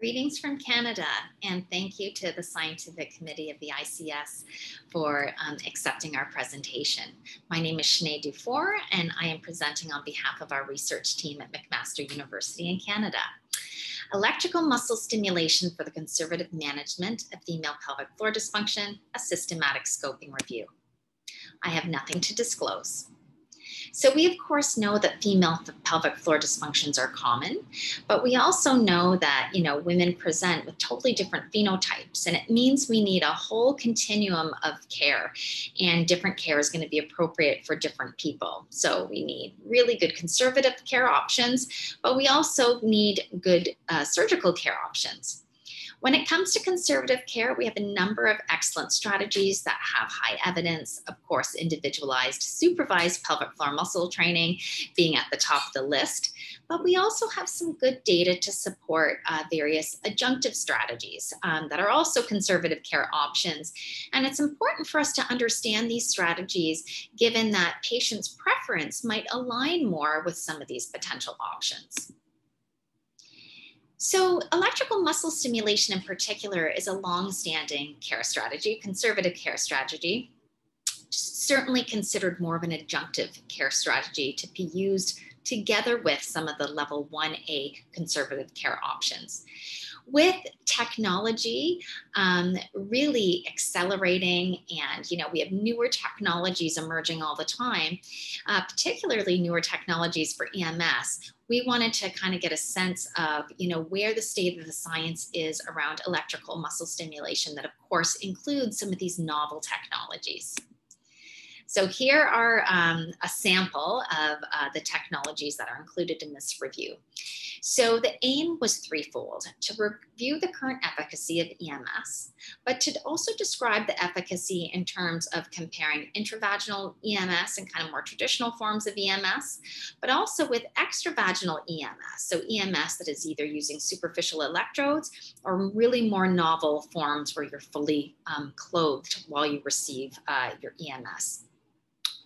Greetings from Canada, and thank you to the Scientific Committee of the ICS for um, accepting our presentation. My name is Sinead Dufour, and I am presenting on behalf of our research team at McMaster University in Canada. Electrical muscle stimulation for the conservative management of female pelvic floor dysfunction, a systematic scoping review. I have nothing to disclose. So we of course know that female pelvic floor dysfunctions are common, but we also know that, you know, women present with totally different phenotypes and it means we need a whole continuum of care and different care is going to be appropriate for different people. So we need really good conservative care options, but we also need good uh, surgical care options. When it comes to conservative care, we have a number of excellent strategies that have high evidence, of course, individualized, supervised pelvic floor muscle training being at the top of the list. But we also have some good data to support uh, various adjunctive strategies um, that are also conservative care options. And it's important for us to understand these strategies given that patients' preference might align more with some of these potential options. So, electrical muscle stimulation in particular is a long-standing care strategy, conservative care strategy, certainly considered more of an adjunctive care strategy to be used together with some of the level 1A conservative care options with technology um, really accelerating and you know we have newer technologies emerging all the time uh, particularly newer technologies for ems we wanted to kind of get a sense of you know where the state of the science is around electrical muscle stimulation that of course includes some of these novel technologies so here are um, a sample of uh, the technologies that are included in this review. So the aim was threefold, to review the current efficacy of EMS, but to also describe the efficacy in terms of comparing intravaginal EMS and kind of more traditional forms of EMS, but also with extravaginal EMS. So EMS that is either using superficial electrodes or really more novel forms where you're fully um, clothed while you receive uh, your EMS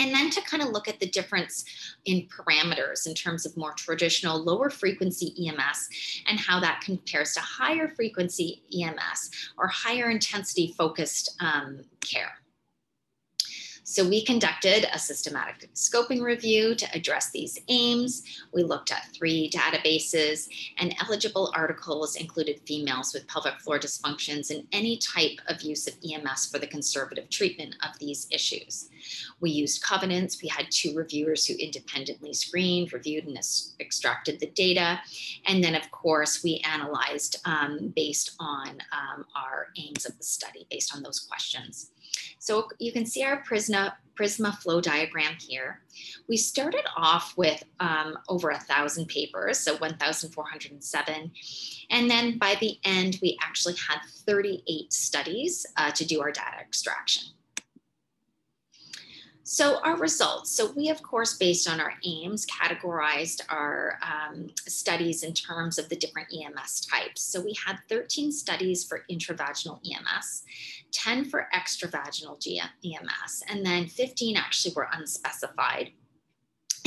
and then to kind of look at the difference in parameters in terms of more traditional lower frequency EMS and how that compares to higher frequency EMS or higher intensity focused um, care. So we conducted a systematic scoping review to address these aims. We looked at three databases and eligible articles included females with pelvic floor dysfunctions and any type of use of EMS for the conservative treatment of these issues. We used Covidence. We had two reviewers who independently screened, reviewed, and extracted the data. And then, of course, we analyzed um, based on um, our aims of the study, based on those questions. So you can see our Prisma, Prisma flow diagram here. We started off with um, over a thousand papers, so 1,407. And then by the end, we actually had 38 studies uh, to do our data extraction. So our results, so we of course, based on our aims, categorized our um, studies in terms of the different EMS types. So we had 13 studies for intravaginal EMS, 10 for extravaginal EMS, and then 15 actually were unspecified.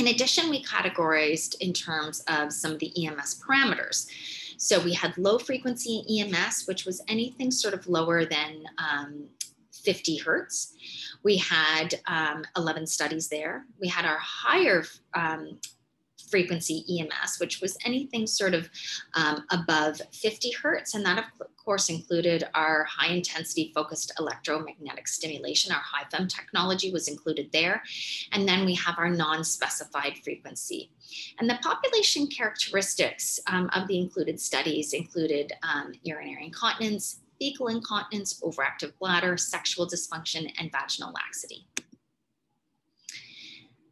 In addition, we categorized in terms of some of the EMS parameters. So we had low frequency EMS, which was anything sort of lower than um, 50 hertz. We had um, 11 studies there. We had our higher um, frequency EMS, which was anything sort of um, above 50 hertz. And that, of course, included our high intensity focused electromagnetic stimulation. Our HIFEM technology was included there. And then we have our non specified frequency. And the population characteristics um, of the included studies included um, urinary incontinence, fecal incontinence, overactive bladder, sexual dysfunction, and vaginal laxity.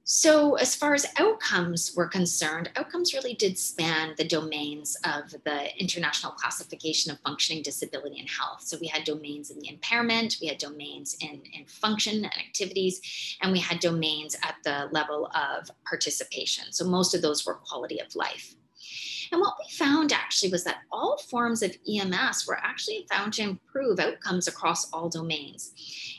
So, as far as outcomes were concerned, outcomes really did span the domains of the International Classification of Functioning Disability and Health. So, we had domains in the impairment, we had domains in, in function and activities, and we had domains at the level of participation. So, most of those were quality of life. And what we found actually was that all forms of EMS were actually found to improve outcomes across all domains.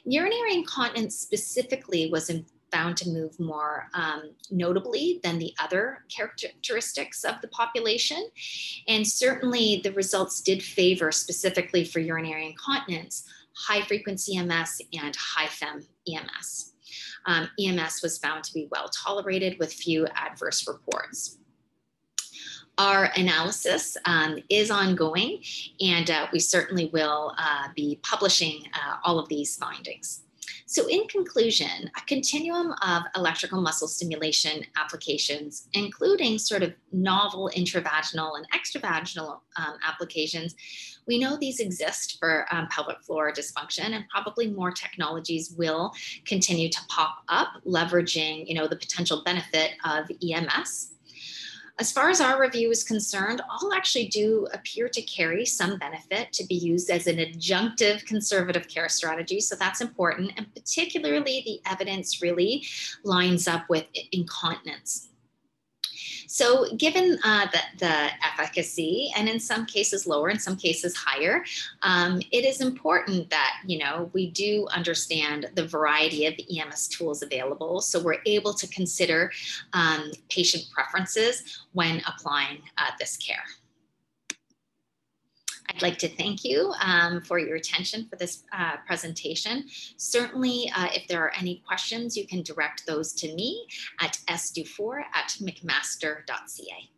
Urinary incontinence specifically was found to move more um, notably than the other characteristics of the population. And certainly the results did favor specifically for urinary incontinence, high frequency EMS and HIFEM EMS. Um, EMS was found to be well tolerated with few adverse reports. Our analysis um, is ongoing, and uh, we certainly will uh, be publishing uh, all of these findings. So, in conclusion, a continuum of electrical muscle stimulation applications, including sort of novel intravaginal and extravaginal um, applications, we know these exist for um, pelvic floor dysfunction, and probably more technologies will continue to pop up, leveraging, you know, the potential benefit of EMS as far as our review is concerned, all actually do appear to carry some benefit to be used as an adjunctive conservative care strategy. So that's important. And particularly, the evidence really lines up with incontinence. So, given uh, the, the, efficacy, and in some cases lower, in some cases higher, um, it is important that you know we do understand the variety of EMS tools available, so we're able to consider um, patient preferences when applying uh, this care. I'd like to thank you um, for your attention for this uh, presentation. Certainly, uh, if there are any questions, you can direct those to me at sdufour at mcmaster.ca.